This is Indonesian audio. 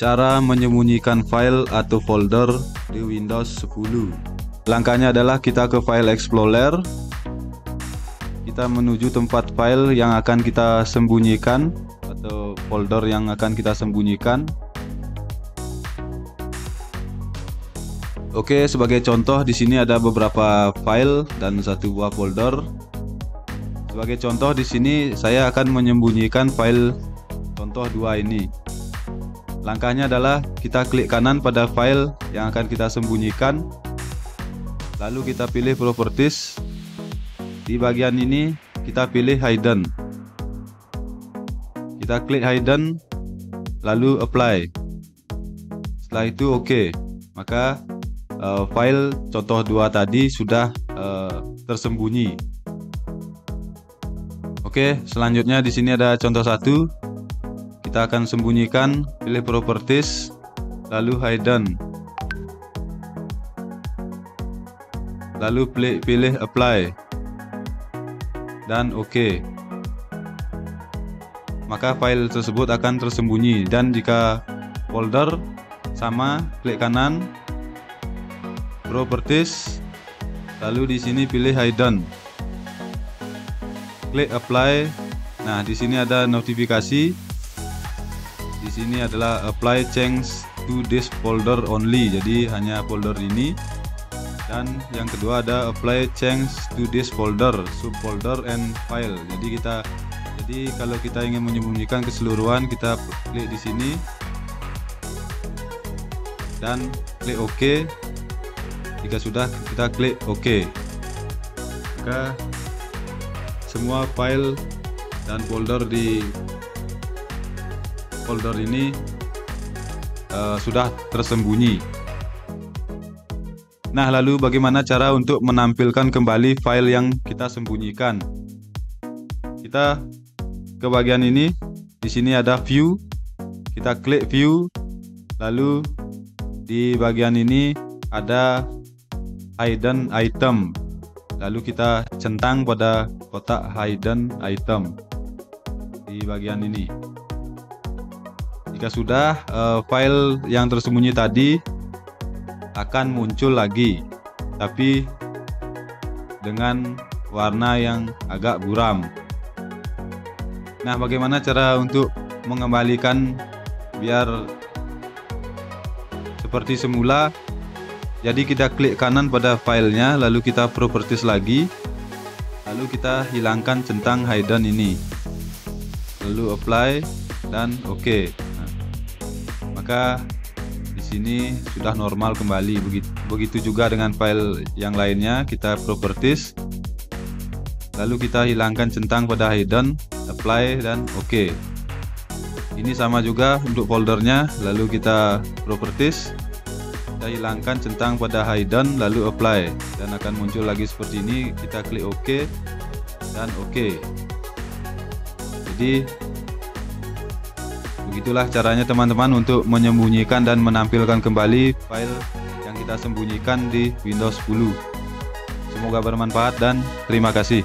Cara menyembunyikan file atau folder di Windows 10 Langkahnya adalah kita ke File Explorer Kita menuju tempat file yang akan kita sembunyikan Atau folder yang akan kita sembunyikan Oke, sebagai contoh di sini ada beberapa file dan satu buah folder. Sebagai contoh di sini saya akan menyembunyikan file contoh dua ini. Langkahnya adalah kita klik kanan pada file yang akan kita sembunyikan. Lalu kita pilih properties. Di bagian ini kita pilih hidden. Kita klik hidden lalu apply. Setelah itu oke. Maka uh, file contoh dua tadi sudah uh, tersembunyi. Oke, selanjutnya di sini ada contoh satu kita akan sembunyikan pilih properties lalu hidden lalu pilih apply. Dan OK. Maka file tersebut akan tersembunyi. Dan jika folder sama klik kanan properties lalu di sini pilih hidden klik apply. Nah di sini ada notifikasi di sini adalah apply change to this folder only. Jadi hanya folder ini. Dan yang kedua ada apply change to this folder subfolder and file. Jadi kita jadi kalau kita ingin menyembunyikan keseluruhan kita klik di sini. Dan klik OK. Jika sudah kita klik OK. Maka semua file dan folder di folder ini uh, sudah tersembunyi. Nah, lalu bagaimana cara untuk menampilkan kembali file yang kita sembunyikan? Kita ke bagian ini. Di sini ada view. Kita klik view. Lalu di bagian ini ada hidden item. Lalu kita centang pada kotak hidden item di bagian ini. Jika sudah, uh, file yang tersembunyi tadi akan muncul lagi, tapi dengan warna yang agak buram. Nah, bagaimana cara untuk mengembalikan biar seperti semula? Jadi kita klik kanan pada filenya, lalu kita properties lagi, lalu kita hilangkan centang hidden ini, lalu apply dan oke. Okay maka di sini sudah normal kembali. Begitu, begitu juga dengan file yang lainnya, kita properties, lalu kita hilangkan centang pada hidden, apply dan. OK. Ini sama juga untuk foldernya, lalu kita properties, kita hilangkan centang pada hidden, lalu apply dan akan muncul lagi seperti ini. Kita klik OK dan. OK. Jadi Begitulah caranya teman-teman untuk menyembunyikan dan menampilkan kembali file yang kita sembunyikan di Windows 10. Semoga bermanfaat dan terima kasih.